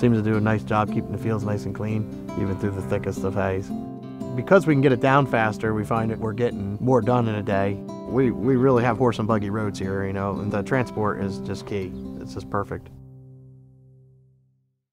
Seems to do a nice job keeping the fields nice and clean, even through the thickest of haze. Because we can get it down faster, we find that we're getting more done in a day. We, we really have horse and buggy roads here, you know, and the transport is just key. It's just perfect.